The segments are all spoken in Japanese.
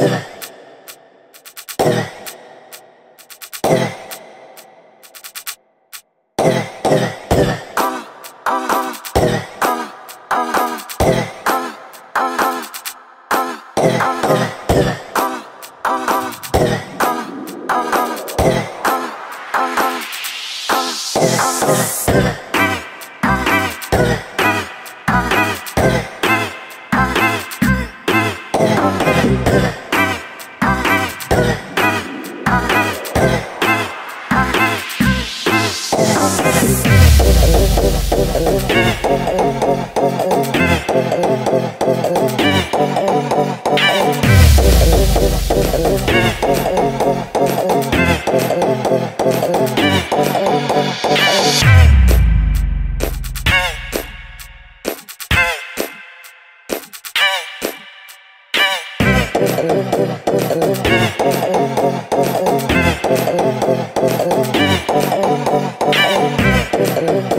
Yeah.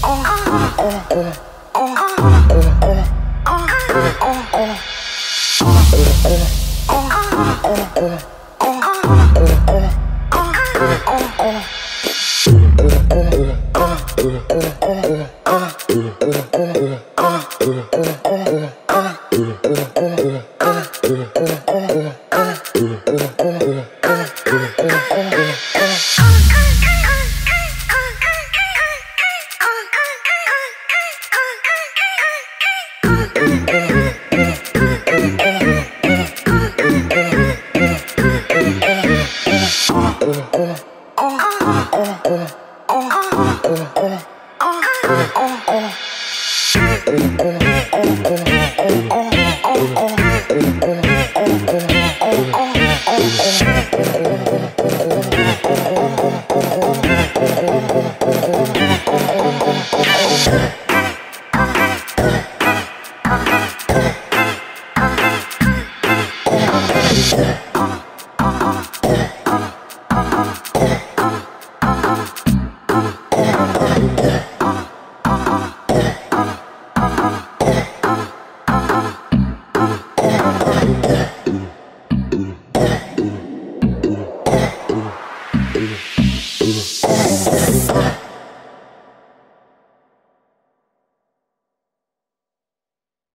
Oh, Uh-huh.